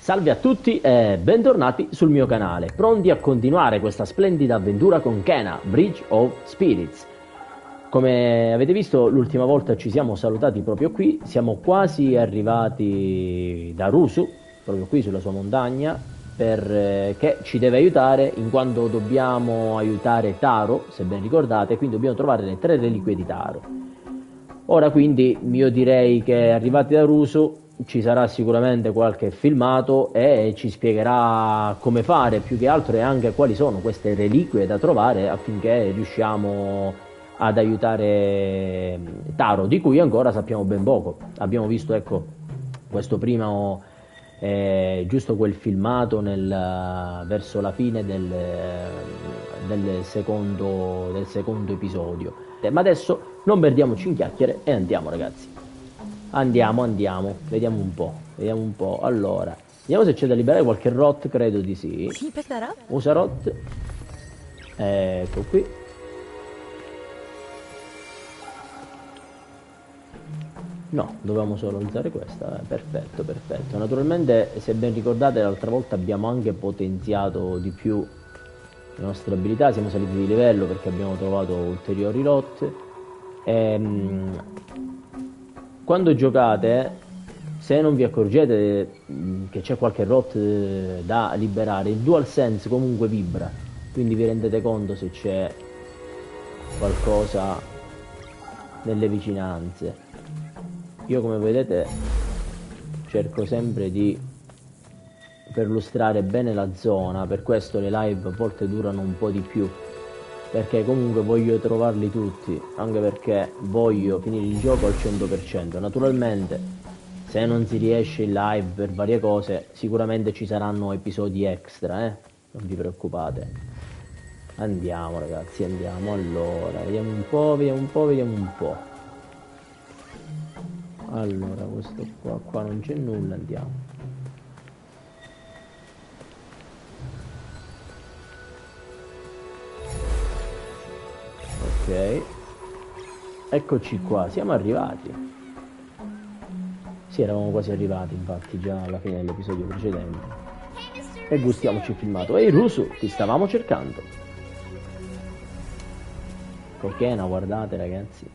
Salve a tutti e bentornati sul mio canale, pronti a continuare questa splendida avventura con Kena, Bridge of Spirits. Come avete visto l'ultima volta ci siamo salutati proprio qui, siamo quasi arrivati da Rusu, proprio qui sulla sua montagna, per, eh, che ci deve aiutare in quanto dobbiamo aiutare Taro, se ben ricordate, quindi dobbiamo trovare le tre reliquie di Taro. Ora quindi io direi che arrivati da Rusu ci sarà sicuramente qualche filmato e ci spiegherà come fare più che altro e anche quali sono queste reliquie da trovare affinché riusciamo ad aiutare Taro, di cui ancora sappiamo ben poco. Abbiamo visto ecco questo primo eh, giusto quel filmato nel, verso la fine del, del, secondo, del secondo episodio. Ma adesso non perdiamoci in chiacchiere e andiamo ragazzi. Andiamo, andiamo, vediamo un po', vediamo un po'. Allora, vediamo se c'è da liberare qualche rot, credo di sì. Usa rot. Ecco qui. No, dovevamo solo usare questa, perfetto, perfetto. Naturalmente, se ben ricordate, l'altra volta abbiamo anche potenziato di più le nostre abilità, siamo saliti di livello perché abbiamo trovato ulteriori rot. Ehm, quando giocate, se non vi accorgete mm, che c'è qualche rot eh, da liberare, il DualSense comunque vibra, quindi vi rendete conto se c'è qualcosa nelle vicinanze. Io come vedete cerco sempre di perlustrare bene la zona, per questo le live a volte durano un po' di più perché comunque voglio trovarli tutti, anche perché voglio finire il gioco al 100%. Naturalmente, se non si riesce in live per varie cose, sicuramente ci saranno episodi extra, eh? Non vi preoccupate. Andiamo ragazzi, andiamo. Allora, vediamo un po', vediamo un po', vediamo un po'. Allora, questo qua, qua non c'è nulla, andiamo. Ok. Eccoci qua siamo arrivati. Sì eravamo quasi arrivati infatti già alla fine dell'episodio precedente. E gustiamoci il filmato. Ehi Rusu ti stavamo cercando. Kokena guardate ragazzi.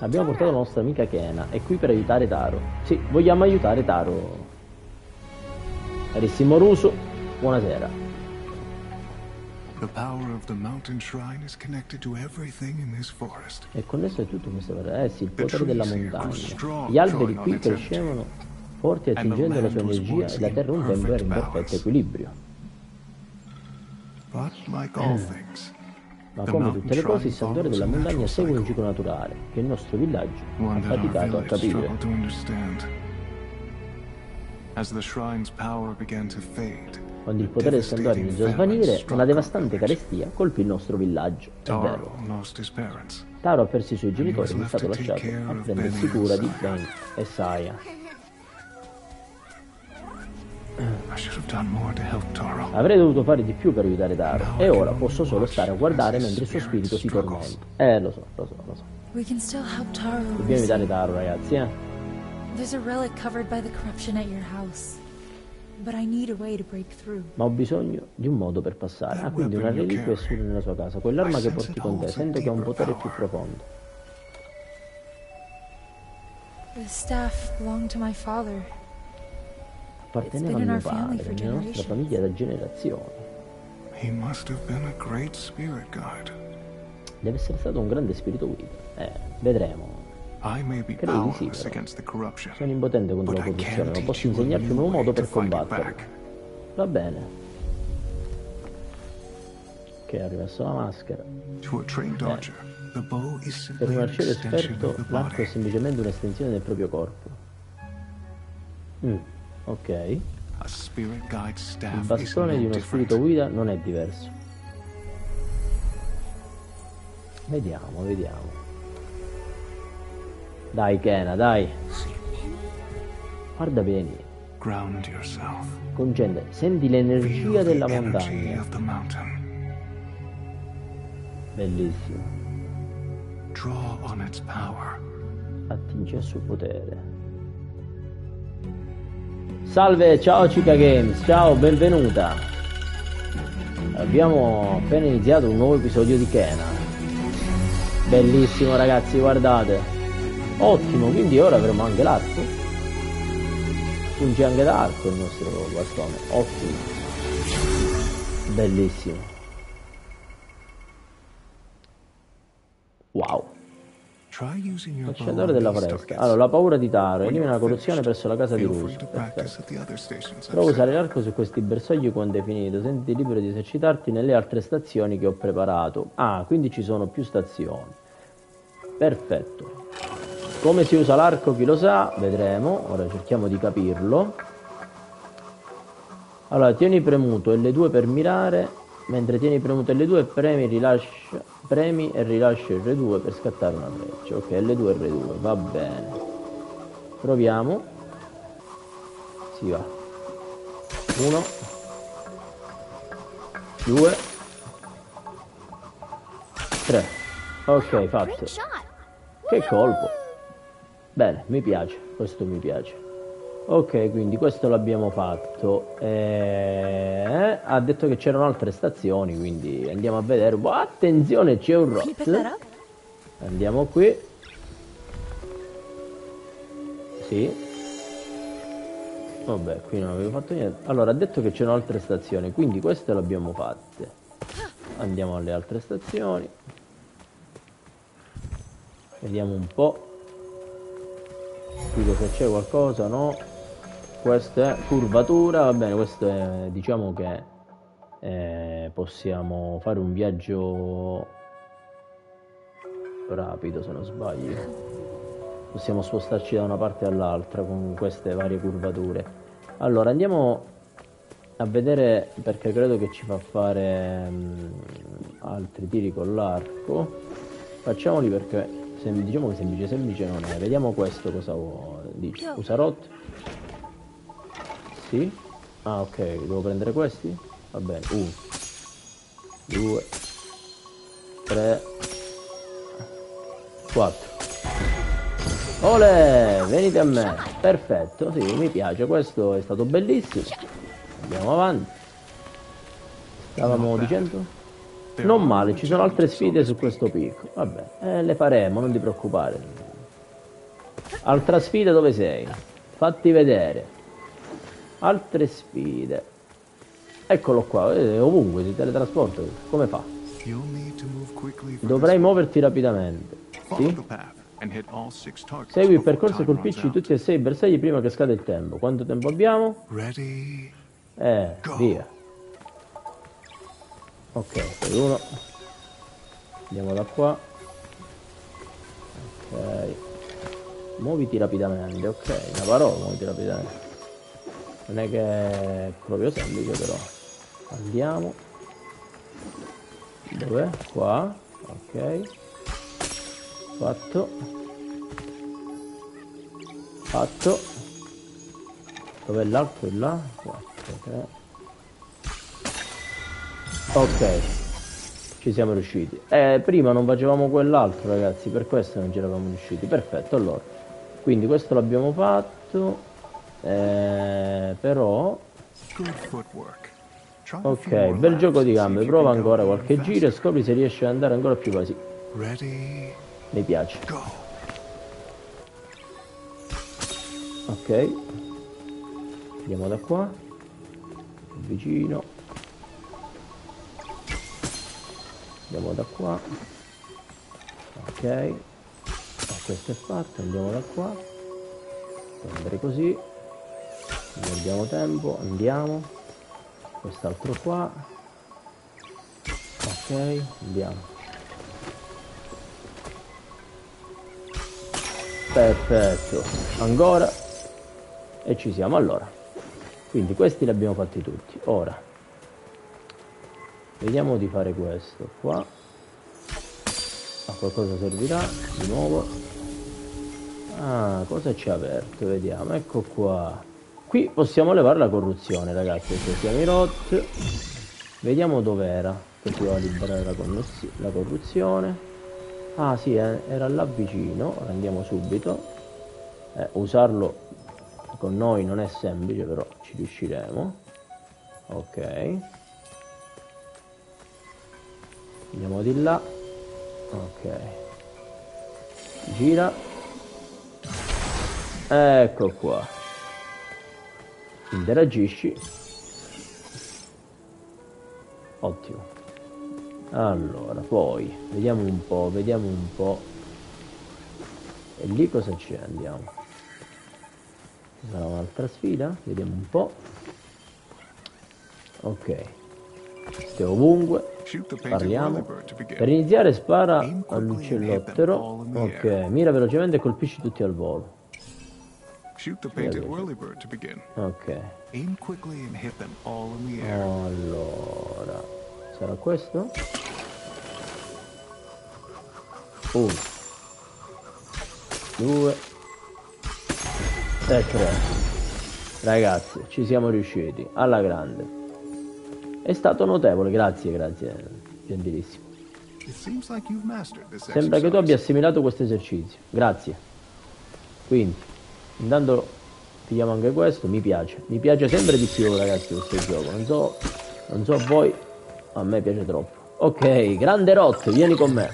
Abbiamo portato la nostra amica Kena, è qui per aiutare Taro. Sì, vogliamo aiutare Taro. Carissimo Rusu, buonasera. The power of the mountain shrine is connected to everything in this forest. È connesso a tutto questo eh sì, il potere della montagna. Gli alberi qui crescevano forti attingendo la sua energia e la terra un tempo era in perfetto equilibrio. Eh. Ma come tutte le cose, il santuario della montagna segue un ciclo naturale che il nostro villaggio ha faticato a capire. As the shrine's power began to fade, quando il potere del santuario iniziò a svanire, una devastante carestia colpì il nostro villaggio. È vero. Taro ha perso i suoi genitori ed è stato lasciato a prendersi cura di Ben e Saya. Avrei dovuto fare di più per aiutare Taro e ora posso solo stare a guardare mentre il suo spirito si tormenta. Eh, lo so, lo so, lo so. Dobbiamo aiutare Taro, ragazzi, eh. There's a relic covered by the corruption at your house. Ma ho bisogno di un modo per passare. Ah, quindi una reliquia è solo nella sua casa. Quell'arma che porti con te, sento che ha un potere più profondo. Apparteneva a mio padre, nella nostra famiglia da generazioni. Deve essere stato un grande spirito guida. Eh, vedremo. Credi sì, però. Sono impotente contro la corruzione, ma posso insegnarti un nuovo modo per combatterla. Va bene. Ok, arriva solo la maschera. Eh. Per un arciere esperto, l'arco è semplicemente un'estensione del proprio corpo. Mm, ok. Il bastone di uno spirito guida non è diverso. Vediamo, vediamo. Dai Kena, dai. Guarda bene. Concende, senti l'energia della montagna. Bellissimo. Attingi al suo potere. Salve, ciao Cica Games, ciao, benvenuta. Abbiamo appena iniziato un nuovo episodio di Kena. Bellissimo ragazzi, guardate. Ottimo, quindi ora avremo anche l'arco. Funge anche l'arco il nostro bastone, ottimo. Bellissimo. Wow. Cacciatore della foresta. Allora, la paura di Taro. Elimina la corruzione presso la casa di Russo. Prova a usare l'arco su questi bersagli quando è finito. Sentiti libero di esercitarti nelle altre stazioni che ho preparato. Ah, quindi ci sono più stazioni. Perfetto. Come si usa l'arco chi lo sa? Vedremo. Ora cerchiamo di capirlo. Allora, tieni premuto L2 per mirare, mentre tieni premuto L2 premi rilascia premi e rilascia R2 per scattare una freccia. Ok L2 e R2 va bene. Proviamo. Si va. 1 2 3 ok fatto. Che colpo bene mi piace questo mi piace. Ok quindi questo l'abbiamo fatto. Eh, ha detto che c'erano altre stazioni quindi andiamo a vedere. Oh, attenzione c'è un rot. andiamo qui. Sì. Vabbè qui non avevo fatto niente. Allora ha detto che c'erano altre stazioni quindi queste le abbiamo fatte. Andiamo alle altre stazioni. Vediamo un po' qui se c'è qualcosa no? Questa è curvatura va bene questo è diciamo che eh, possiamo fare un viaggio rapido se non sbaglio. Possiamo spostarci da una parte all'altra con queste varie curvature. Allora andiamo a vedere perché credo che ci fa fare um, altri tiri con l'arco. Facciamoli perché se, diciamo che semplice semplice non è vediamo questo cosa dice usa rot sì? Ah ok, devo prendere questi? Va bene, 1 2 3 4 Ole, venite a me. Perfetto, sì, mi piace, questo è stato bellissimo. Andiamo avanti. Stavamo dicendo? Non male, ci sono altre sfide su questo picco. Vabbè, eh, le faremo, non ti preoccupare. Altra sfida dove sei? Fatti vedere. Altre sfide. Eccolo qua vedete, ovunque si teletrasporta come fa? Dovrai muoverti rapidamente. Sì? segui il percorso e colpisci tutti e sei i bersagli prima che scada il tempo. Quanto tempo abbiamo? eh via ok poi uno. Andiamo da qua. Ok. Muoviti rapidamente ok. Una parola muoviti rapidamente. Non è che è proprio semplice però. Andiamo. Dov'è? qua. Ok. Fatto. Fatto. Dov'è l'altro? là? 4 3 ok ci siamo riusciti. Eh, prima non facevamo quell'altro ragazzi per questo non ci eravamo riusciti. Perfetto allora. Quindi questo l'abbiamo fatto eh, però ok bel gioco di gambe. Prova ancora qualche giro e scopri se riesci ad andare ancora più quasi. Mi piace. Ok. Andiamo da qua. Vicino andiamo da qua. Ok. Questo è fatto andiamo da qua. Prendere così. Perdiamo tempo andiamo. Quest'altro qua. Ok andiamo. Perfetto. Ancora. E ci siamo allora. Quindi questi li abbiamo fatti tutti. Ora vediamo di fare questo qua a qualcosa servirà di nuovo ah cosa c'è aperto vediamo ecco qua Qui possiamo levare la corruzione, ragazzi. Cerchiamo i rot. Vediamo dov'era. Così va a liberare la, la corruzione. Ah sì, eh, era là vicino. Andiamo subito. Eh, usarlo con noi non è semplice, però ci riusciremo. Ok. Andiamo di là. Ok. Gira. Ecco qua. Interagisci. Ottimo. Allora, poi, vediamo un po', vediamo un po'. E lì cosa c'è? Andiamo. Ci sarà un'altra sfida? Vediamo un po'. Ok. Stiamo ovunque. Parliamo. Per iniziare spara all'uccellottero. Ok, mira velocemente e colpisci tutti al volo. Shoot the painted whirlybird to begin. Ok. Aim quickly and hit them all in the air. Allora. Sarà questo? Uno. Due. E tre. Ragazzi, ci siamo riusciti. Alla grande. È stato notevole, grazie, grazie, gentilissimo. Sembra che tu abbia assimilato questo esercizio. Grazie. Quindi, intanto pigliamo anche questo, mi piace. Mi piace sempre di più, ragazzi, questo gioco. Non so, non so a voi, a me piace troppo. Ok, grande Rot, vieni con me.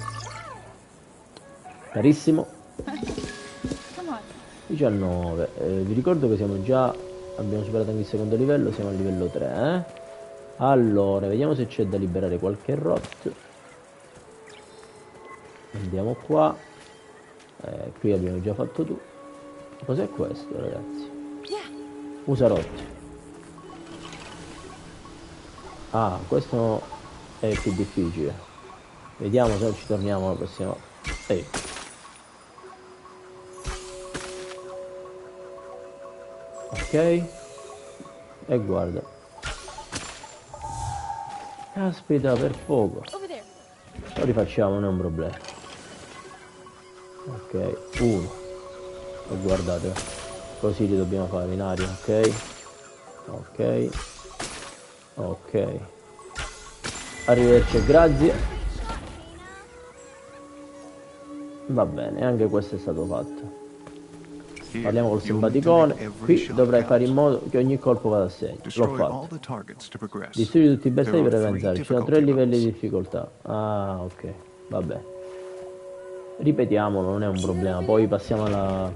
Carissimo. Come on. 19. Eh, vi ricordo che siamo già. Abbiamo superato anche il secondo livello, siamo al livello 3, eh? Allora, vediamo se c'è da liberare qualche rot. Andiamo qua. Eh, qui abbiamo già fatto tu. Cos'è questo, ragazzi? Usa rot. Ah, questo è più difficile. Vediamo se ci torniamo la prossima. Ehi. Ok. E guarda. Caspita, per poco. Lo rifacciamo, non è un problema. Ok, uno. E guardate, così li dobbiamo fare in aria, ok? Ok. Ok. Arrivederci grazie. Va bene, anche questo è stato fatto. Parliamo col simpaticone. Qui dovrai fare in modo che ogni colpo vada a segno. L'ho fatto. Distruggi tutti i bersagli per avanzare. Ci sono tre livelli di difficoltà. Ah, ok. Vabbè. Ripetiamolo, non è un problema. Poi passiamo alla...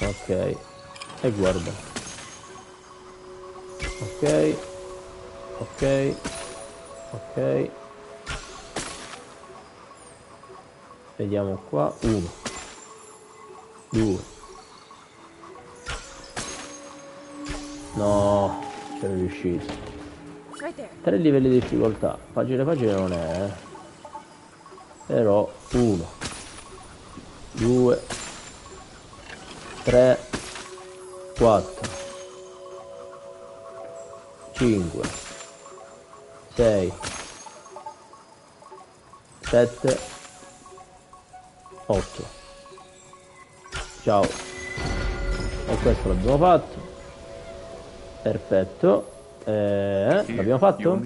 Ok. E guarda. Ok. Ok. Ok. Vediamo qua. Uno. Due. No, c'ero riuscito. Tre livelli di difficoltà. Facile facile non è, eh. Però uno, due, tre, quattro, cinque, sei, sette, otto. Ciao. E questo l'abbiamo fatto. Perfetto. Eh, l'abbiamo fatto?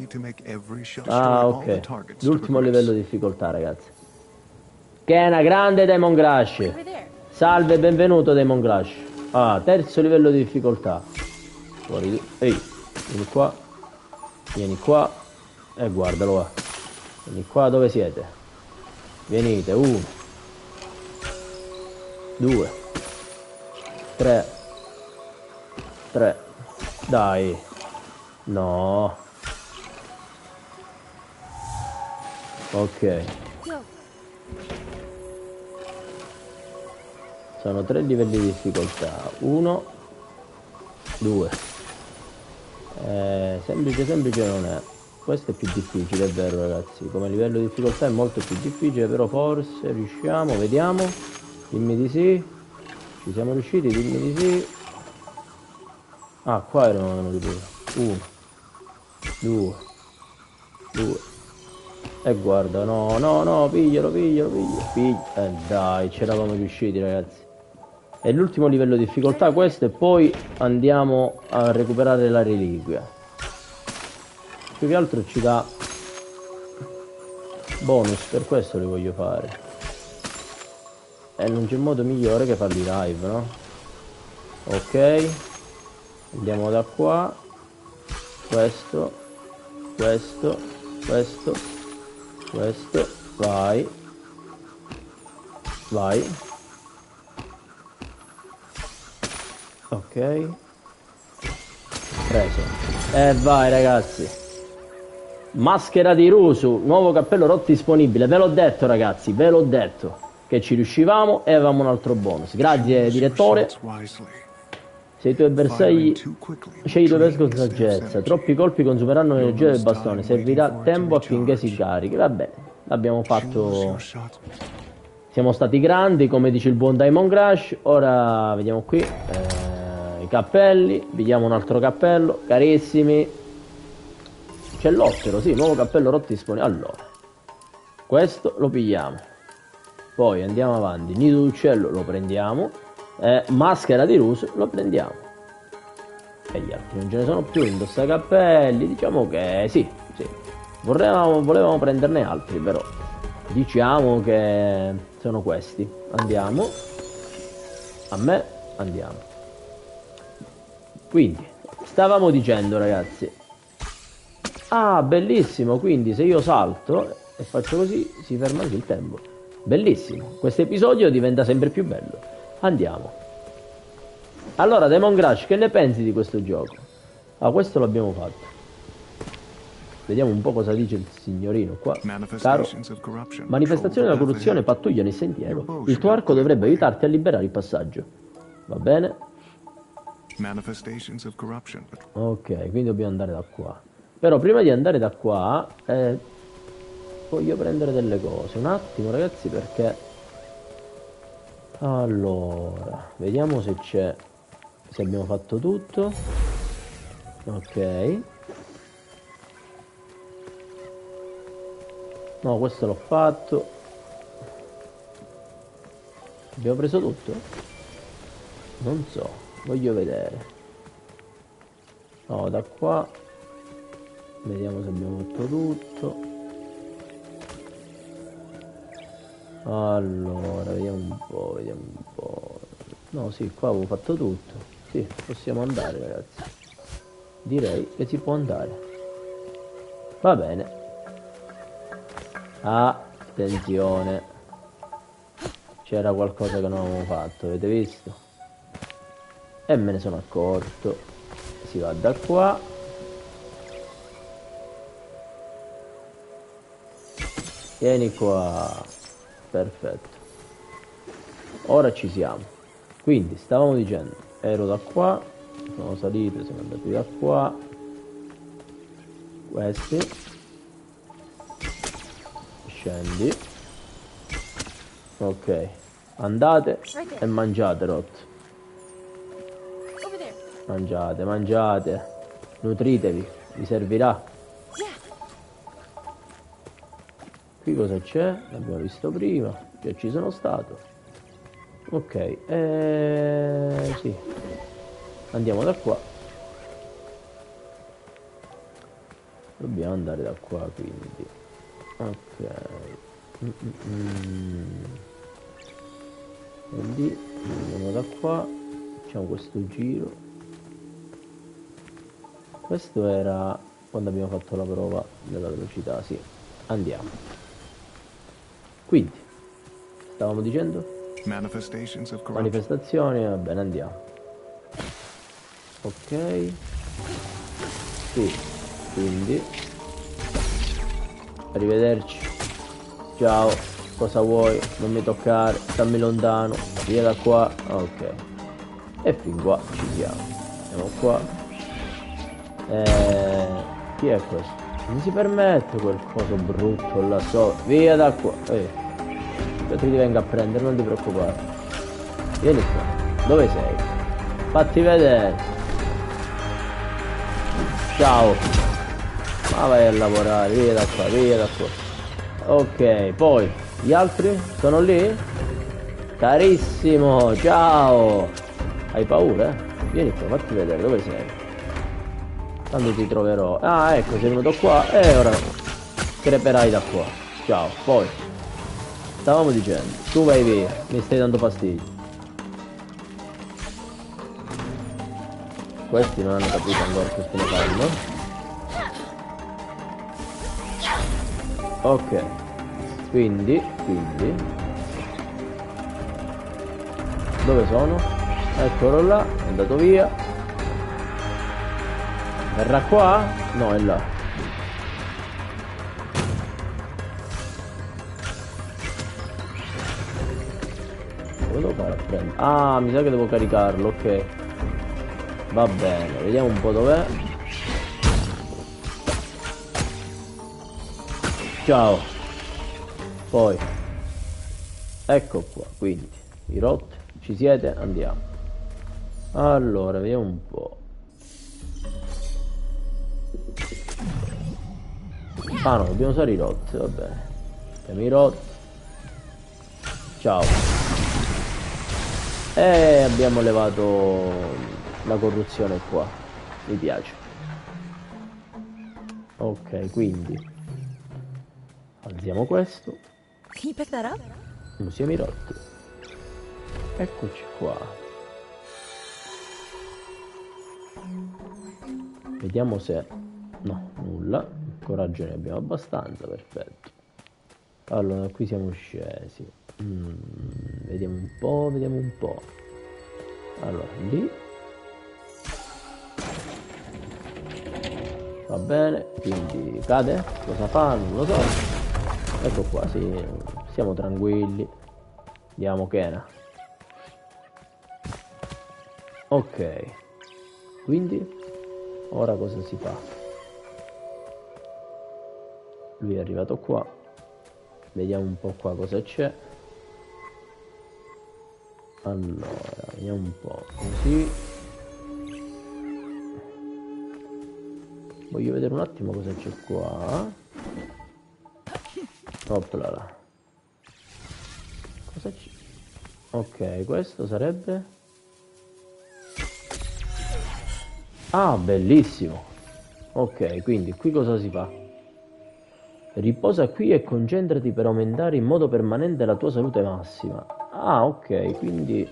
Ah, ok. L'ultimo livello di difficoltà, ragazzi. Che è una grande Demon Crash. Salve, benvenuto Demon Crash. Ah, terzo livello di difficoltà. Ehi, vieni qua. Vieni qua. E guardalo va. Vieni qua dove siete. Venite, uno. Due. Tre. Tre. Dai. No. Ok. Sono tre livelli di difficoltà. Uno, due. Eh, semplice, semplice non è. Questo è più difficile, è vero ragazzi. Come livello di difficoltà è molto più difficile, però forse riusciamo, vediamo. Dimmi di sì. Ci siamo riusciti, dimmi di sì. Ah, qua erano venuti pure. Uno, due, due. E guarda, no, no, no, piglialo, piglialo, piglialo, piglialo. Eh dai, ci eravamo riusciti ragazzi. È l'ultimo livello di difficoltà questo e poi andiamo a recuperare la reliquia. Più che altro ci dà bonus, per questo li voglio fare. E non c'è modo migliore che farli live, no? Ok. Andiamo da qua. Questo. Questo. Questo. Questo. Vai. Vai. Ok. Preso. E vai ragazzi. Maschera di Rusu, nuovo cappello rotto disponibile. Ve l'ho detto ragazzi, ve l'ho detto che ci riuscivamo e avevamo un altro bonus. Grazie direttore. Se i tuoi bersagli scegli drains pesco con saggezza. Troppi colpi consumeranno l'energia del bastone. Servirà tempo affinché si carichi. Vabbè, l'abbiamo fatto. Siamo stati grandi, come dice il buon Diamond Crash. Ora vediamo qui eh, i cappelli. Vediamo un altro cappello, carissimi. C'è l'ottero, sì, nuovo cappello rotto disponibile. Allora, questo lo pigliamo. Poi andiamo avanti. Nido d'uccello lo prendiamo. Eh, maschera di ruso lo prendiamo. E gli altri non ce ne sono più. Indossa cappelli. Diciamo che sì, sì. Vorremmo, volevamo prenderne altri, però. Diciamo che sono questi. Andiamo. A me andiamo. Quindi, stavamo dicendo ragazzi. Ah, bellissimo, quindi se io salto e faccio così si ferma anche il tempo. Bellissimo, questo episodio diventa sempre più bello. Andiamo. Allora, Demon Crash, che ne pensi di questo gioco? Ah, questo l'abbiamo fatto. Vediamo un po' cosa dice il signorino qua. Caro, manifestazioni della corruzione path pattugliano il sentiero. Il tuo arco dovrebbe aiutarti a liberare il passaggio. Va bene? Ok, quindi dobbiamo andare da qua. Però prima di andare da qua, eh, voglio prendere delle cose. Un attimo, ragazzi, perché... Allora, vediamo se c'è... Se abbiamo fatto tutto. Ok. No, questo l'ho fatto. Abbiamo preso tutto? Non so, voglio vedere. No, da qua vediamo se abbiamo fatto tutto. Allora, vediamo un po', vediamo un po'. No, sì, qua avevo fatto tutto. Sì, possiamo andare, ragazzi. Direi che si può andare. Va bene. Attenzione. C'era qualcosa che non avevamo fatto, avete visto? E me ne sono accorto. Si va da qua. Vieni qua. Perfetto. Ora ci siamo. Quindi, stavamo dicendo, ero da qua, sono salito, siamo andati da qua. Questi. Scendi. Ok. Andate e mangiate, Rot. Mangiate, mangiate. Nutritevi, vi servirà. Qui cosa c'è? L'abbiamo visto prima, già ci sono stato. Ok, eh, sì. Andiamo da qua. Dobbiamo andare da qua quindi. Ok. Lì andiamo da qua. Facciamo questo giro. Questo era quando abbiamo fatto la prova della velocità, sì. Andiamo. Quindi, stavamo dicendo? Manifestazioni, va bene, andiamo. Ok. Sì, quindi. Arrivederci. Ciao, cosa vuoi? Non mi toccare, stammi lontano, via da qua. Ok. E fin qua ci siamo. Andiamo qua. Eh, chi è questo? Non si permette quel coso brutto là sopra. Via da qua. Eh. Aspetta ti venga a prendere, non ti preoccupare. Vieni qua. Dove sei? Fatti vedere. Ciao. Ma vai a lavorare, via da qua, via da qua. Ok, poi gli altri sono lì? Carissimo, ciao. Hai paura? Vieni qua, fatti vedere dove sei. Tanto ti troverò. Ah, ecco, sei venuto qua e ora creperai da qua. Ciao, poi. Stavamo dicendo, tu vai via, mi stai dando fastidio. Questi non hanno capito ancora che stiamo fare, Ok. Quindi, quindi... Dove sono? Eccolo là, è andato via. Verrà qua? No, è là. Prendere? Ah, mi sa che devo caricarlo, ok. Va bene, vediamo un po' dov'è. Ciao. Poi. Ecco qua, quindi. I rot, ci siete? Andiamo. Allora, vediamo un po'. Ah no, dobbiamo usare i rot, va bene. Mettiamo i rot. Ciao. E abbiamo levato la corruzione qua. Mi piace. Ok, quindi alziamo questo. Usiamo i rot. Eccoci qua. Vediamo se... No, nulla. Coraggio ne abbiamo abbastanza, perfetto. Allora, qui siamo scesi. Mm, vediamo un po', vediamo un po'. Allora, lì. Va bene, quindi cade? Cosa fa? Non lo so. Ecco qua, sì, siamo tranquilli. Andiamo Kena. Ok. Quindi, ora cosa si fa? lui è arrivato qua vediamo un po' qua cosa c'è. Allora vediamo un po' così. Voglio vedere un attimo cosa c'è qua. Opla cosa c'è? Ok questo sarebbe? Ah bellissimo. Ok quindi qui cosa si fa Riposa qui e concentrati per aumentare in modo permanente la tua salute massima. Ah, ok, quindi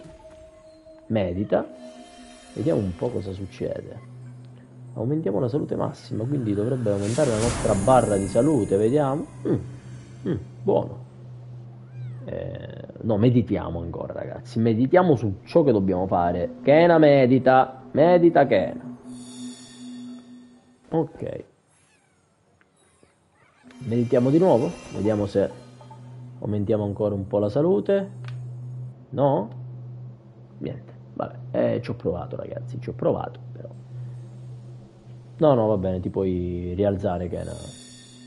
medita. Vediamo un po' cosa succede. Aumentiamo la salute massima, quindi dovrebbe aumentare la nostra barra di salute, vediamo. Mm, mm, buono. Eh, no, meditiamo ancora, ragazzi. Meditiamo su ciò che dobbiamo fare. Kena medita, medita Kena. Ok. Meditiamo di nuovo, vediamo se aumentiamo ancora un po' la salute. No? Niente, vabbè, eh, ci ho provato ragazzi, ci ho provato però. No, no, va bene, ti puoi rialzare Kena.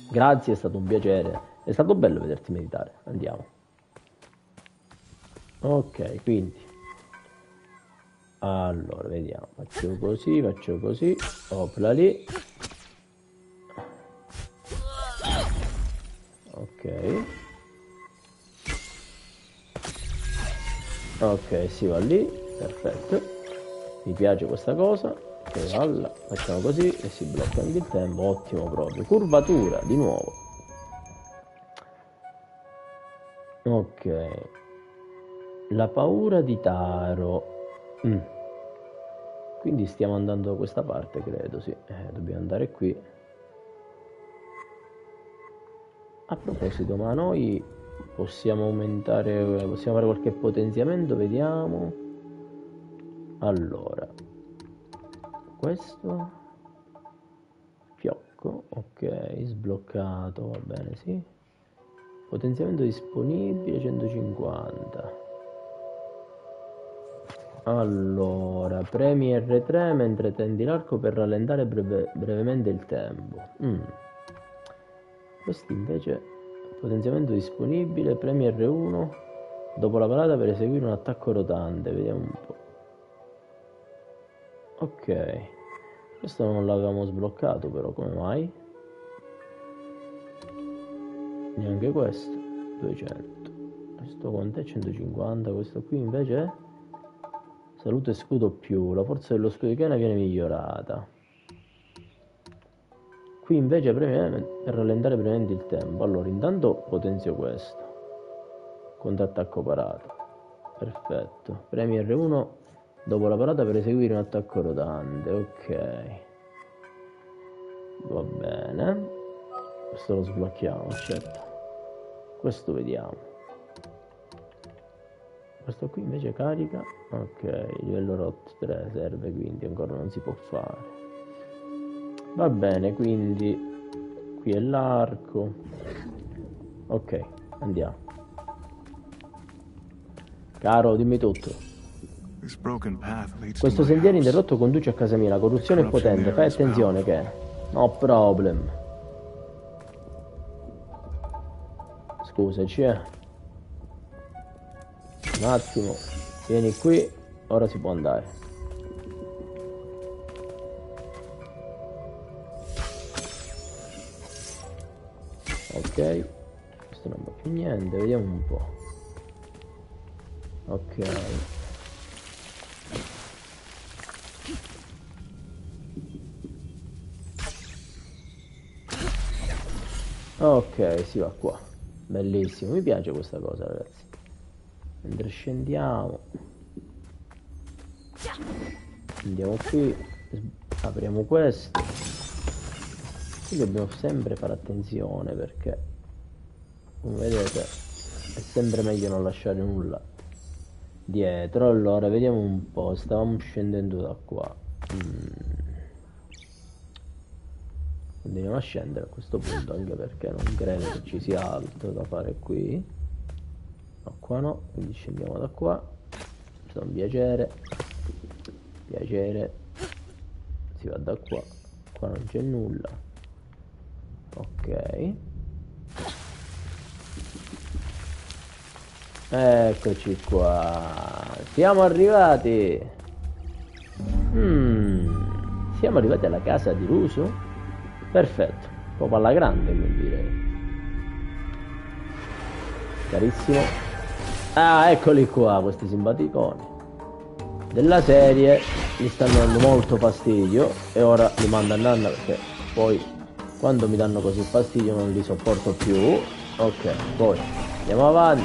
Grazie, è stato un piacere. È stato bello vederti meditare. Andiamo. Ok, quindi. Allora, vediamo. Faccio così, faccio così. Opla lì. Ok. Ok si va lì. Perfetto. Mi piace questa cosa. Ok alla facciamo così e si blocca anche il tempo. Ottimo proprio. Curvatura di nuovo. Ok. La paura di Taro. Mm. quindi stiamo andando da questa parte credo sì. Eh, dobbiamo andare qui A proposito, ma noi possiamo aumentare, possiamo fare qualche potenziamento, vediamo. Allora, questo fiocco, ok, sbloccato, va bene, sì. Potenziamento disponibile 150. Allora, premi R3 mentre tendi l'arco per rallentare breve, brevemente il tempo. Mm. Questi invece potenziamento disponibile, premi R1 dopo la parata per eseguire un attacco rotante, vediamo un po'. Ok, questo non l'avevamo sbloccato però, come mai? Neanche questo, 200. Questo quant'è? 150, questo qui invece è salute scudo più, la forza dello scudo di Kena viene migliorata. Qui invece preme per rallentare brevemente il tempo. Allora, intanto potenzio questo. Contrattacco parato. Perfetto. Premi R1 dopo la parata per eseguire un attacco rotante. Ok. Va bene. Questo lo sblocchiamo, certo. Questo vediamo. Questo qui invece carica. Ok, livello rot 3 serve, quindi ancora non si può fare. Va bene, quindi qui è l'arco. Ok, andiamo. Caro, dimmi tutto. Questo sentiero interrotto conduce a casa mia, la corruzione è potente, fai attenzione che... No problem. Scusaci, eh. Un attimo. Vieni qui, ora si può andare. Ok. Questo non va più niente, vediamo un po'. Ok. Ok, si va qua. Bellissimo, mi piace questa cosa, ragazzi. Mentre scendiamo. Andiamo qui, apriamo questo. Qui dobbiamo sempre fare attenzione perché, come vedete, è sempre meglio non lasciare nulla dietro. Allora, vediamo un po', stavamo scendendo da qua. Mm. Continuiamo a scendere a questo punto anche perché non credo che ci sia altro da fare qui. No, qua no, quindi scendiamo da qua. Da un piacere. Piacere. Si va da qua. Qua non c'è nulla. Ok. Eccoci qua. Siamo arrivati. Mm, siamo arrivati alla casa di Ruso? Perfetto, proprio alla grande quindi direi. Carissimo. Ah, eccoli qua, questi simpaticoni. Della serie mi stanno dando molto fastidio e ora li mando a nanna perché poi quando mi danno così fastidio non li sopporto più. Ok, poi andiamo avanti.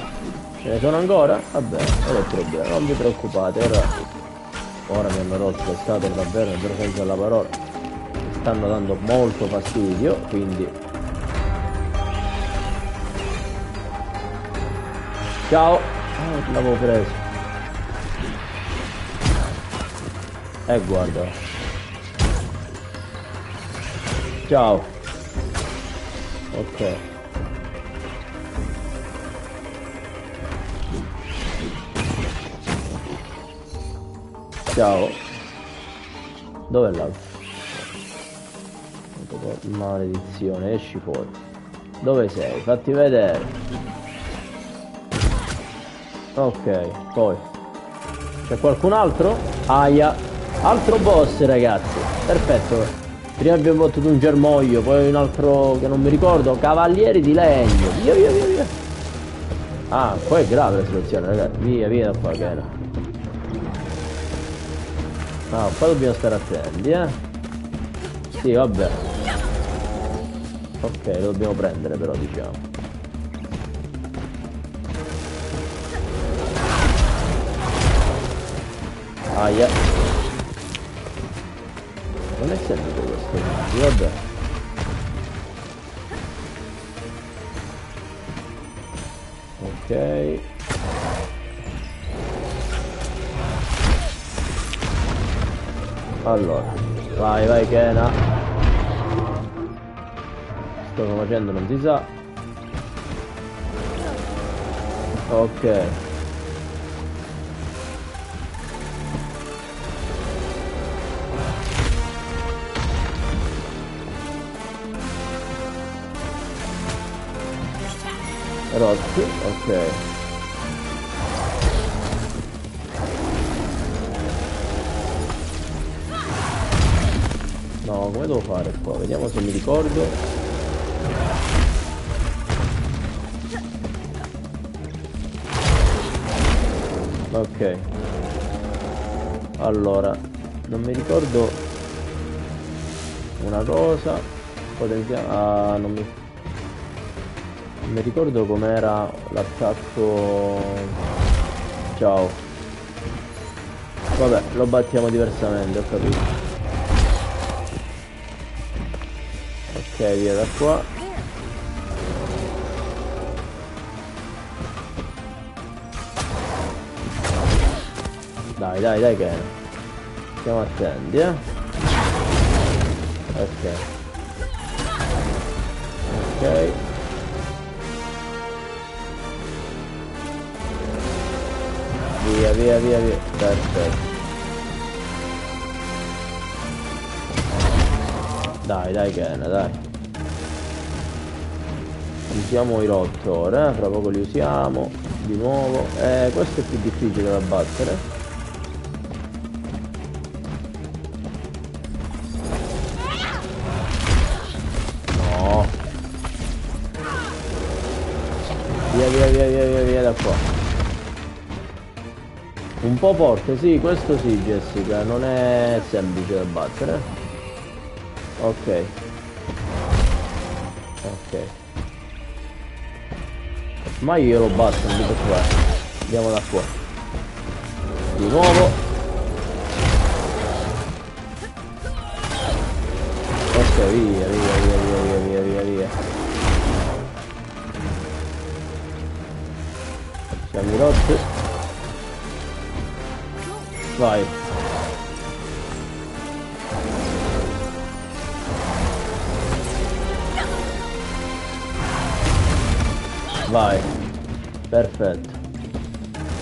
Ce ne sono ancora? Vabbè, non è problema, non vi preoccupate, ora, ora mi hanno rotto le scatole davvero nel vero senso della parola. Mi stanno dando molto fastidio, quindi Ciao! Ah, l'avevo preso. Eh, guarda. Ciao. Ok. Ciao. Dov'è l'altro? Maledizione, esci fuori. Dove sei? Fatti vedere. Ok, poi. C'è qualcun altro? Aia. Altro boss, ragazzi. Perfetto. Prima abbiamo battuto un germoglio, poi un altro che non mi ricordo. Cavalieri di legno. Via, via, via, via. Ah, poi è grave la situazione, ragazzi. Via, via da qua, che era. Ah, qua dobbiamo stare attenti, eh. Sì, vabbè. Ok, lo dobbiamo prendere però, diciamo. Aia. Non è semplice quindi, vabbè. Ok. Allora, vai, vai Kena. Sto facendo non si sa. Ok. Rotti, ok. No, come devo fare qua? Vediamo se mi ricordo. Ok. Allora, non mi ricordo una cosa. Potenziamo. Ah, non mi. Non mi ricordo com'era l'attacco... Ciao. Vabbè, lo battiamo diversamente, ho capito. Ok, via da qua. Dai, dai, dai che... Stiamo attenti, eh. Ok. Ok. Via, via, via, via. Perfetto. Dai, dai Ken, dai. Usiamo i rot ora, eh? fra poco li usiamo. Di nuovo. Eh, questo è più difficile da battere. Po' forte, sì, questo sì, Jessica, non è semplice da battere. Ok. Ok. Ma io lo batto, non posso fare. Andiamo da qua. Di nuovo. Ok, via, via, Vai. Vai. Perfetto.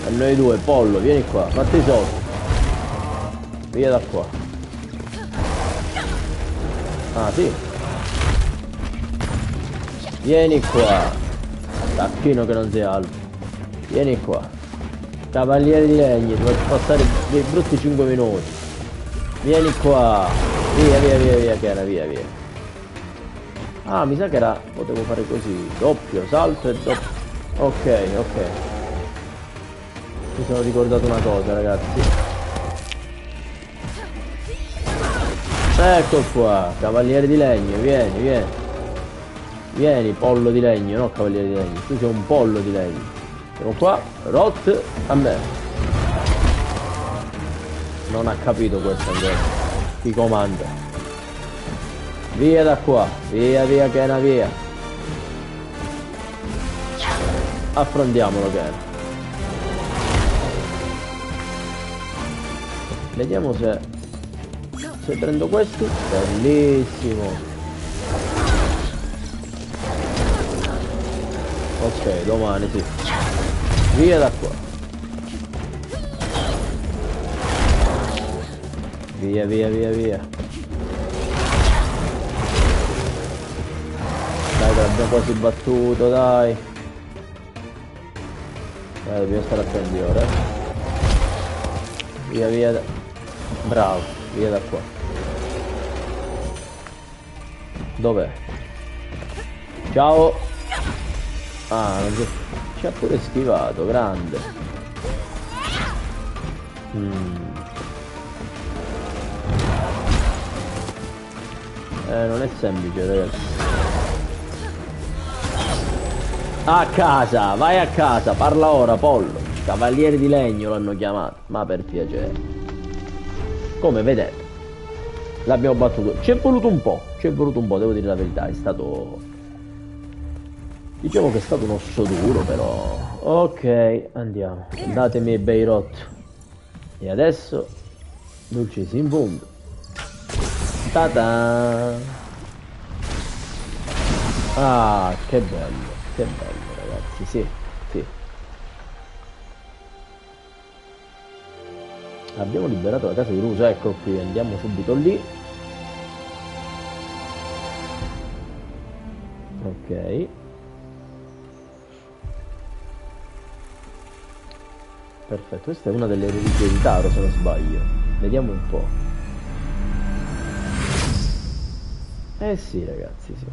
A noi due, pollo, vieni qua, fatti sotto. Via da qua. Ah, sì. Vieni qua. Tacchino che non sei alto. Vieni qua. Cavaliere di legno, faccio passare dei brutti 5 minuti. Vieni qua. Via, via, via, via, che era, via, via. Ah, mi sa che era... potevo fare così. Doppio, salto e doppio. Ok, ok. Mi sono ricordato una cosa, ragazzi. Ecco qua, cavaliere di legno, vieni, vieni. Vieni, pollo di legno, no cavaliere di legno. Tu sei un pollo di legno. Siamo qua, rot a me. Non ha capito questo ancora. Chi comanda. Via da qua, via via Kena via. Affrontiamolo Kena. Vediamo se... Se prendo questi, bellissimo. Ok, domani sì. Via da qua. Via, via, via, via. Dai, che l'abbiamo quasi battuto, dai. Dai, dobbiamo stare attenti ora. Via, via. da- Bravo, via da qua. Dov'è? Ciao. Ah, non c'è... Ci ha pure schivato, grande. Mm. Eh, non è semplice, ragazzi. A casa, vai a casa, parla ora, pollo. Cavaliere di legno l'hanno chiamato, ma per piacere. Come vedete, l'abbiamo battuto. Ci è voluto un po', ci è voluto un po', devo dire la verità, è stato... Diciamo che è stato un osso duro, però... Ok, andiamo. Datemi i bei rot. E adesso, dolcis in fondo. Ta-da! Ah, che bello, che bello ragazzi, sì, sì. Abbiamo liberato la casa di Rusa, ecco qui, andiamo subito lì. Ok. Perfetto, questa è una delle reliquie di Taro se non sbaglio. Vediamo un po'. Eh sì ragazzi, sì.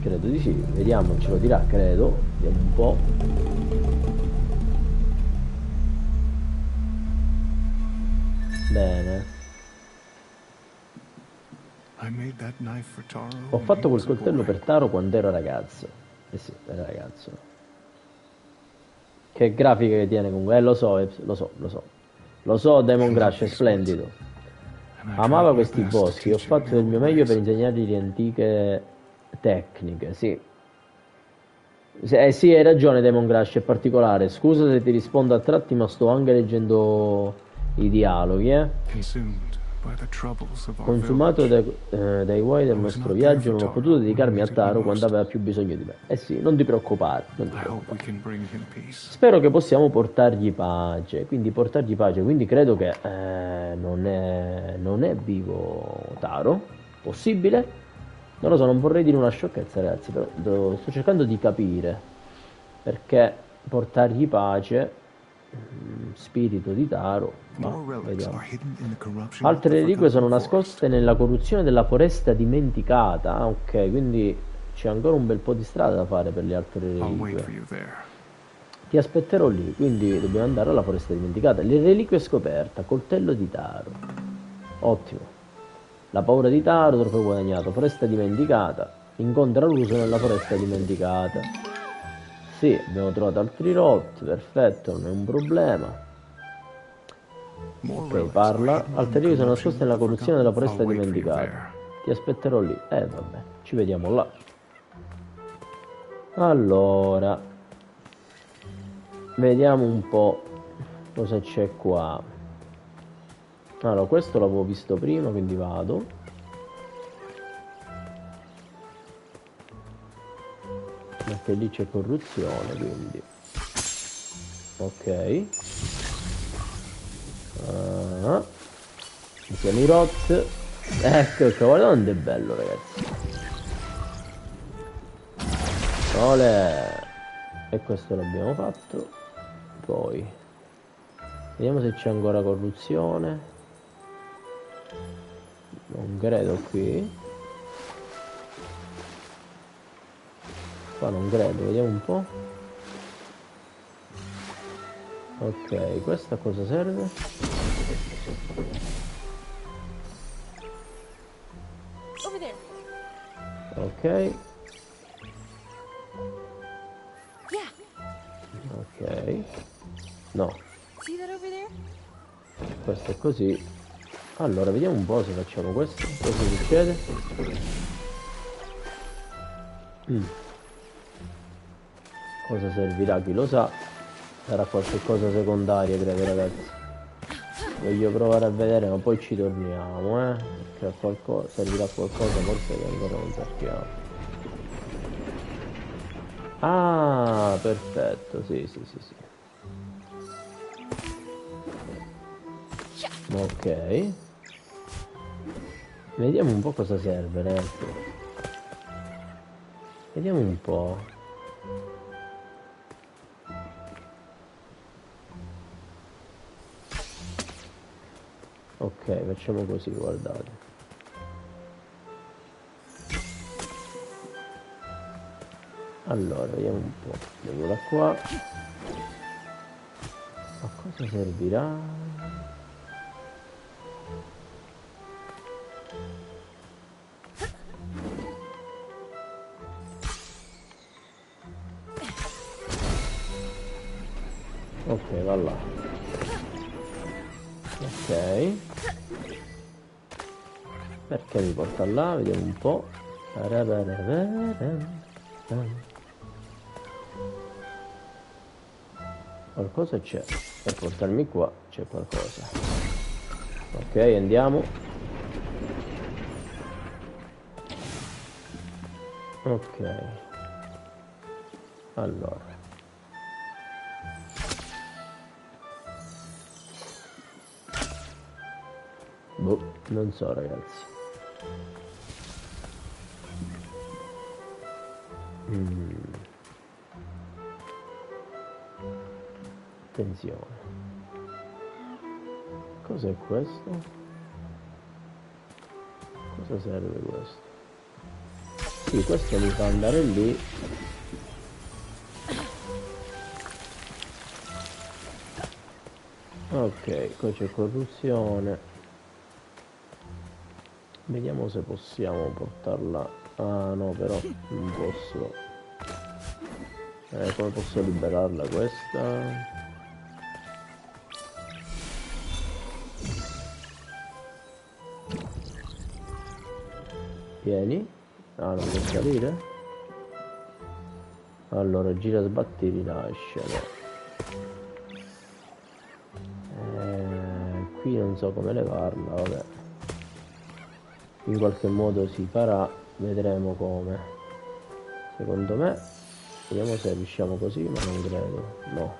Credo di sì, vediamo, ce lo dirà, credo. Vediamo un po'. Bene. Ho fatto quel coltello per Taro quando ero ragazzo. Eh sì, bel ragazzo. Che grafica che tiene comunque. Eh, lo so, eh, lo so, lo so. Lo so, Demon Crash è splendido. Amava questi boschi, ho fatto del the mio meglio per insegnargli le antiche tecniche, sì. Eh sì, hai ragione Demon Crash, è particolare. Scusa se ti rispondo a tratti, ma sto anche leggendo i dialoghi, eh. Consumed Consumato dai, eh, dai guai del nostro viaggio, non ho potuto dedicarmi a Taro quando aveva più bisogno di me. Eh sì, non ti preoccupare, non ti preoccupare. Spero che possiamo portargli pace, quindi portargli pace, quindi credo che eh, non, è, non è vivo Taro, possibile? Non lo so, non vorrei dire una sciocchezza ragazzi, però sto cercando di capire perché portargli pace, spirito di Taro, ma vediamo. Altre reliquie sono nascoste nella corruzione della foresta dimenticata. Ah, ok, quindi c'è ancora un bel po' di strada da fare per le altre reliquie. Ti aspetterò lì, quindi dobbiamo andare alla foresta dimenticata. Le reliquie scoperte, coltello di Taro. Ottimo. La paura di Taro, trofeo guadagnato. Foresta dimenticata. Incontra l'uso nella foresta dimenticata. Sì, abbiamo trovato altri rot, perfetto, non è un problema. Ok, parla. reliquie sono nascoste nella corruzione della foresta dimenticata. Ti aspetterò lì. Eh, vabbè, ci vediamo là. Allora, vediamo un po' cosa c'è qua. Allora, questo l'avevo visto prima, quindi vado. Perché lì c'è corruzione, quindi. Ok. Ah. Ci siamo i rot. Ecco, il cavallo è bello, ragazzi. Ole. E questo l'abbiamo fatto. Poi. Vediamo se c'è ancora corruzione. Non credo qui. Qua non credo, vediamo un po'. Ok, questa cosa serve? Ok, ok. No, questo è così. Allora, vediamo un po' se facciamo questo. Cosa succede? Mm. Cosa servirà? Chi lo sa. Sarà qualche cosa secondaria, credo, ragazzi. Voglio provare a vedere, ma poi ci torniamo, eh. A qualcosa, servirà qualcosa, forse che ancora non sappiamo. Ah, perfetto, sì, sì, sì, sì. Ok. Vediamo un po' cosa serve, ragazzi. Vediamo un po'. Ok, facciamo così, guardate. Allora, vediamo un po'. Andiamo da qua. A cosa servirà? Perché mi porta là? Vediamo un po'. Qualcosa c'è. Per portarmi qua c'è qualcosa. Ok, andiamo. Ok. Allora. Boh, non so ragazzi. Attenzione. Cos'è questo? Cosa serve questo? Sì, questo mi fa andare lì. Ok, qua c'è corruzione. Vediamo se possiamo portarla. Ah no, però non posso. Eh, come posso liberarla questa? Vieni. Ah, non può salire? Allora, gira, sbatti, rilascia. no. Eh, qui non so come levarla, vabbè. In qualche modo si farà, vedremo come. Secondo me, vediamo se riusciamo così, ma non credo. No.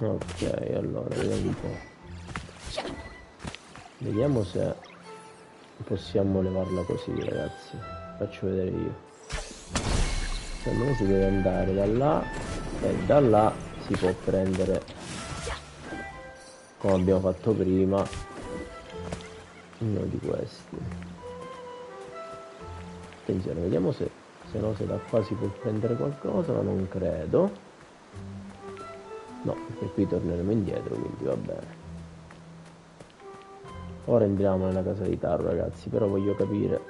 Ok, allora, vediamo un po'. Vediamo se possiamo levarla così, ragazzi. Faccio vedere io. Secondo me si deve andare da là e da là si può prendere come abbiamo fatto prima uno di questi. Attenzione, vediamo se se no se da qua si può prendere qualcosa, ma non credo. No, perché qui torneremo indietro, quindi va bene. Ora entriamo nella casa di Taro ragazzi, però voglio capire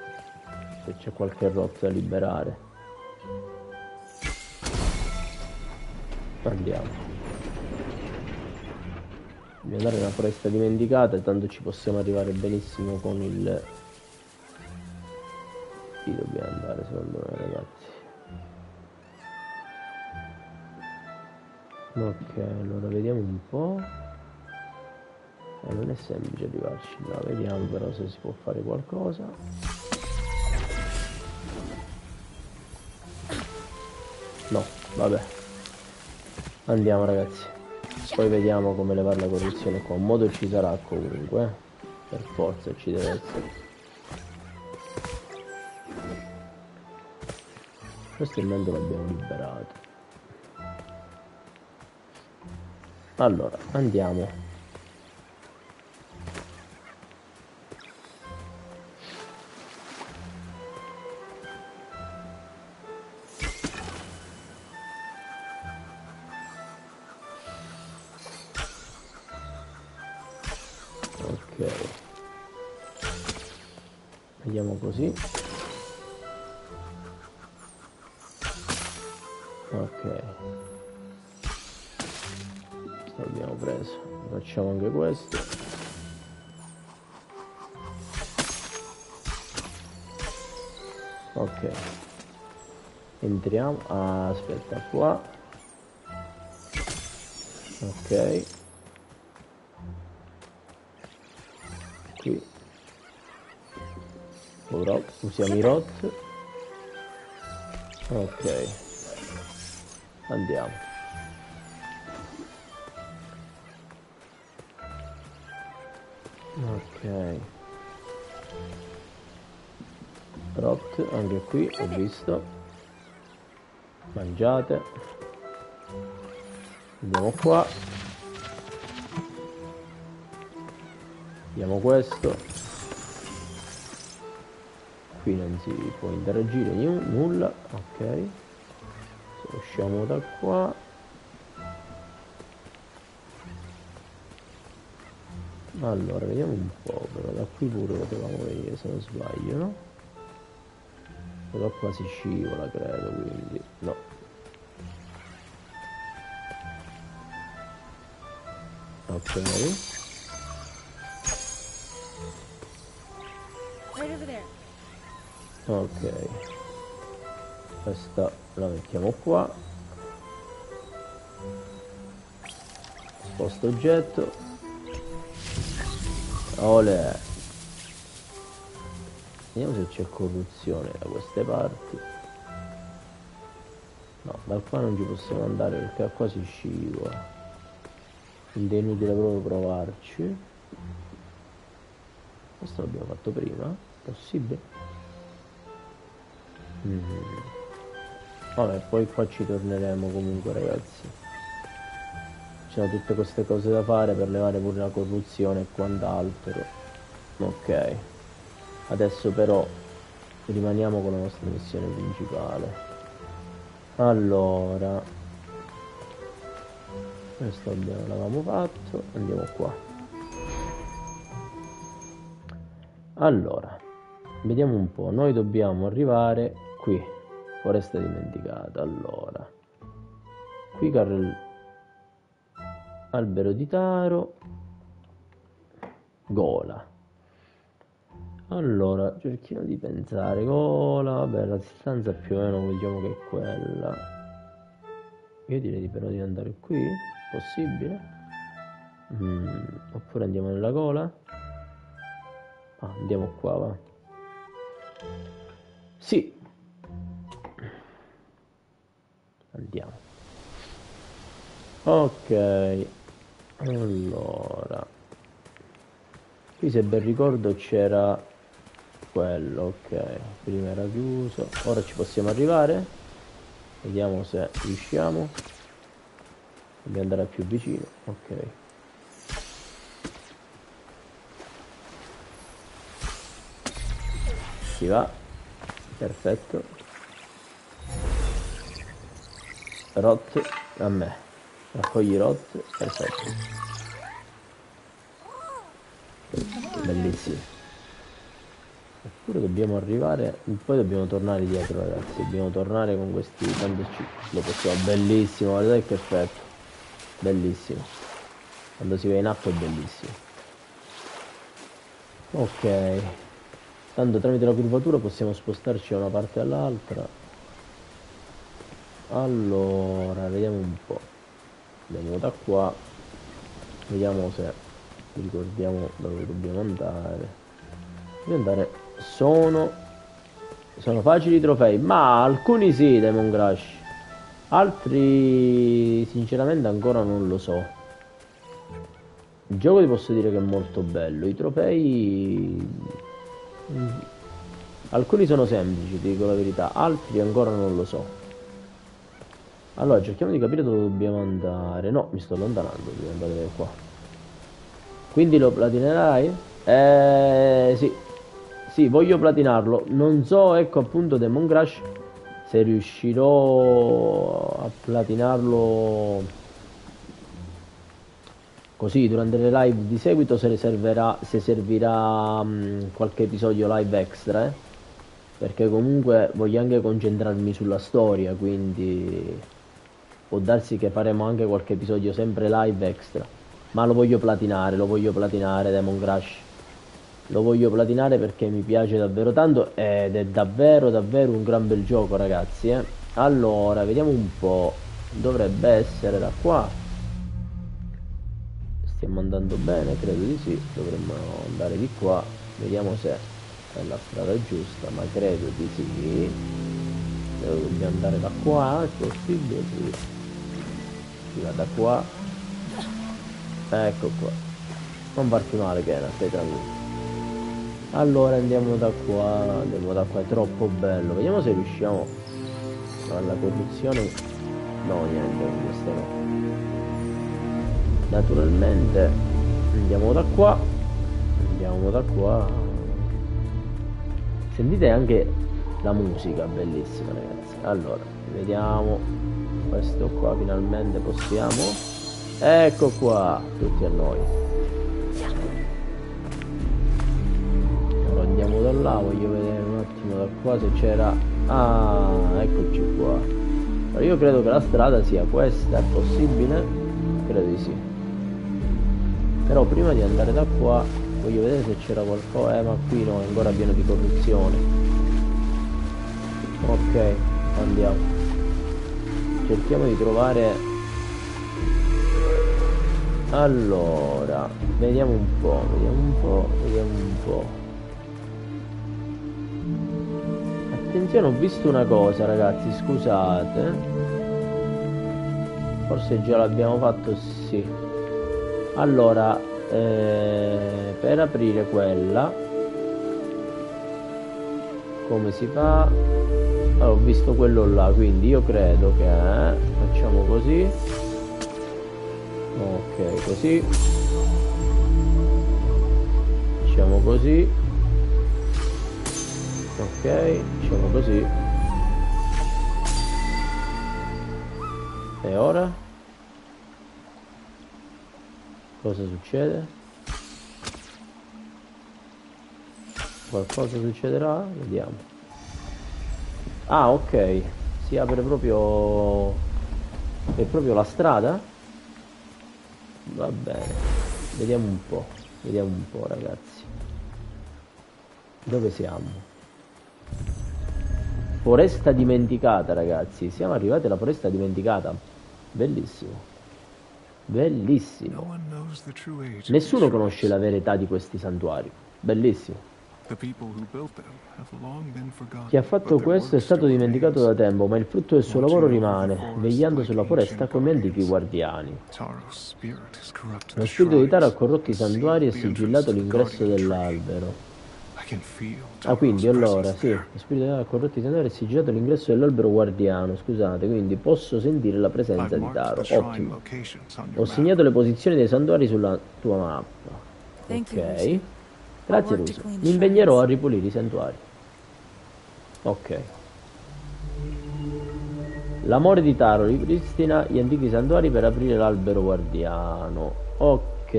se c'è qualche rotto da liberare. Andiamo. Dobbiamo andare nella foresta dimenticata e tanto ci possiamo arrivare benissimo con il... Qui dobbiamo andare secondo me ragazzi. Ok, allora vediamo un po'. Eh, non è semplice arrivarci là, vediamo però se si può fare qualcosa. No, vabbè. Andiamo ragazzi. Poi vediamo come levare la corruzione qua. Un modo ci sarà comunque. eh. Per forza ci deve essere. Questo intanto l'abbiamo liberato. Allora, andiamo. Questo. Ok. Entriamo. Ah, aspetta qua. Ok. Qui. Ora usiamo i rot. Ok. Andiamo. Ok. Rot, anche qui ho visto. Mangiate. Andiamo qua. Vediamo questo. Qui non si può interagire nulla. Ok. Se usciamo da qua. Allora, vediamo un po', però da qui pure potevamo venire se non sbaglio, no? Però qua si scivola, credo, quindi no. Ok, ok. Questa la mettiamo qua. Sposto oggetto. Ole. Vediamo se c'è corruzione da queste parti. No, da qua non ci possiamo andare perché qua si scivola. Quindi è inutile proprio provarci. Questo l'abbiamo fatto prima? Possibile? Mm. Vabbè, poi qua ci torneremo comunque ragazzi. Ci sono tutte queste cose da fare per levare pure la corruzione e quant'altro. Ok. Adesso però rimaniamo con la nostra missione principale. Allora. Questo abbiamo, l'avevamo fatto. Andiamo qua. Allora. Vediamo un po', noi dobbiamo arrivare qui, foresta dimenticata, allora. Qui Carl... albero di taro, gola. Allora, cerchiamo di pensare, gola, vabbè, la distanza più o meno diciamo che è quella. Io direi di però di andare qui, possibile? Mm, oppure andiamo nella gola? Ah, andiamo qua, va. Sì. Andiamo. Ok. Allora. Qui se ben ricordo c'era quello, ok. Prima era chiuso. Ora ci possiamo arrivare. Vediamo se riusciamo. Dobbiamo andare più vicino. Ok. Si va. Perfetto. Rot a me. Raccogli rot. Perfetto. Bellissimo. Oppure dobbiamo arrivare. Poi dobbiamo tornare dietro ragazzi. Dobbiamo tornare con questi tanti Lo possiamo. Bellissimo, guardate che effetto. Bellissimo. Quando si va in acqua è bellissimo. Ok. Tanto tramite la curvatura possiamo spostarci da una parte all'altra. Allora, vediamo un po'. Andiamo da qua. Vediamo se ricordiamo dove dobbiamo andare. Dobbiamo andare. Sono. Sono facili i trofei, ma alcuni sì, Demon Crash. Altri sinceramente ancora non lo so. Il gioco ti posso dire che è molto bello. I trofei Mm. Alcuni sono semplici, ti dico la verità, altri ancora non lo so. Allora, cerchiamo di capire dove dobbiamo andare. No, mi sto allontanando, devo andare qua. Quindi lo platinerai? Eh, sì. Sì, voglio platinarlo. Non so, ecco appunto Demon Crash, se riuscirò a platinarlo Così durante le live di seguito se, servirà, se servirà mh, qualche episodio live extra, eh? perché comunque voglio anche concentrarmi sulla storia, quindi può darsi che faremo anche qualche episodio sempre live extra. Ma lo voglio platinare, lo voglio platinare Demon Crash. Lo voglio platinare perché mi piace davvero tanto ed è davvero davvero un gran bel gioco ragazzi. Eh? Allora, vediamo un po'. Dovrebbe essere da qua. Stiamo andando bene, credo di sì. Dovremmo andare di qua. Vediamo se è la strada giusta, ma credo di sì. Dobbiamo andare da qua, è possibile? Sì. Si va da qua. Ecco qua. Non farti male, Kena, stai tranquillo. Allora andiamo da qua, andiamo da qua, è troppo bello. Vediamo se riusciamo alla corruzione. No, niente, questo no naturalmente andiamo da qua andiamo da qua sentite anche la musica bellissima ragazzi allora vediamo questo qua finalmente possiamo. Ecco qua tutti a noi. Ora andiamo da là voglio vedere un attimo da qua se c'era ah eccoci qua. Io credo che la strada sia questa è possibile? Credo di sì. Però prima di andare da qua voglio vedere se c'era qualcosa. Eh ma qui no è ancora pieno di corruzione. Ok andiamo cerchiamo di trovare allora vediamo un po' vediamo un po' vediamo un po' attenzione ho visto una cosa ragazzi scusate. Forse già l'abbiamo fatto sì. Allora eh, per aprire quella come si fa allora, ho visto quello là quindi io credo che eh, facciamo così. Ok così. Facciamo così. Ok facciamo così. E ora? Cosa succede? Qualcosa succederà? Vediamo. Ah, ok. Si apre proprio... È proprio la strada? Va bene. Vediamo un po'. Vediamo un po', ragazzi. Dove siamo? Foresta dimenticata, ragazzi. Siamo arrivati alla foresta dimenticata. Bellissimo. Bellissimo. Nessuno conosce la verità di questi santuari. Bellissimo. Chi ha fatto questo è stato dimenticato da tempo, ma il frutto del suo lavoro rimane, vegliando sulla foresta come antichi guardiani. Lo spirito di Taro ha corrotto i santuari e sigillato l'ingresso dell'albero. Ah, quindi allora, sì, lo spirito di Taro ha corrotto i santuari e sigillato l'ingresso dell'albero guardiano, scusate, quindi posso sentire la presenza di Taro. Ottimo. Ho segnato le posizioni dei santuari sulla tua mappa. Ok. Grazie clean Mi impegnerò a ripulire i santuari. Ok. L'amore di Taro ripristina gli antichi santuari per aprire l'albero guardiano. Ok,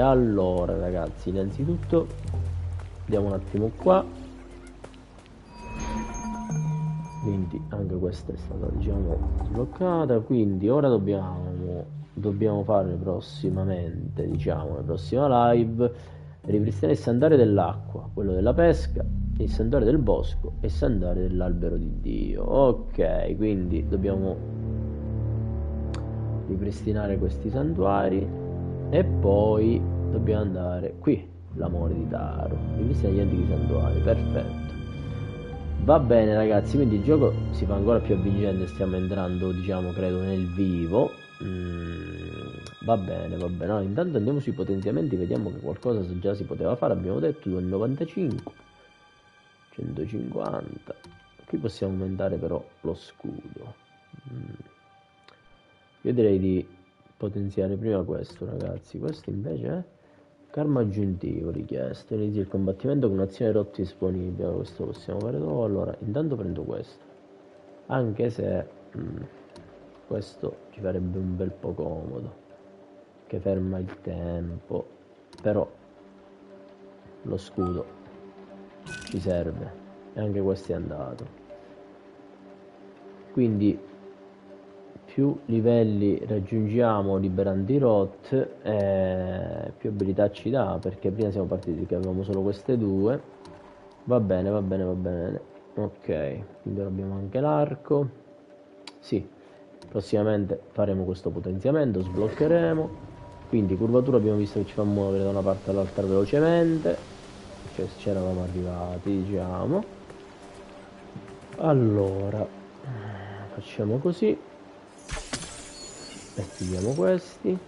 allora ragazzi, innanzitutto andiamo un attimo qua. Quindi anche questa è stata diciamo sbloccata. Quindi ora dobbiamo, dobbiamo fare prossimamente, diciamo, la prossima live, ripristinare il santuario dell'acqua, quello della pesca, il santuario del bosco e il santuario dell'albero di Dio. Ok, quindi dobbiamo ripristinare questi santuari e poi dobbiamo andare qui, l'amore di Taro, ripristinare gli antichi santuari, perfetto. Va bene ragazzi, quindi il gioco si fa ancora più avvincente, stiamo entrando diciamo credo nel vivo. Mm, va bene, va bene. Allora, intanto andiamo sui potenziamenti, vediamo che qualcosa già si poteva fare. Abbiamo detto 295, 150. Qui possiamo aumentare però lo scudo. Mm. Io direi di potenziare prima questo ragazzi, questo invece è... Karma aggiuntivo richiesto. Inizia il combattimento con un'azione rotta disponibile. Questo possiamo fare dopo. Allora, intanto prendo questo. Anche se mm, questo ci farebbe un bel po' comodo. Che ferma il tempo. Però lo scudo ci serve. E anche questo è andato. Quindi più livelli raggiungiamo liberando i rot eh, più abilità ci dà perché prima siamo partiti che avevamo solo queste due va bene va bene va bene ok quindi ora abbiamo anche l'arco sì prossimamente faremo questo potenziamento sbloccheremo quindi curvatura abbiamo visto che ci fa muovere da una parte all'altra velocemente. Cioè ci eravamo arrivati diciamo. Allora facciamo così. Attiviamo questi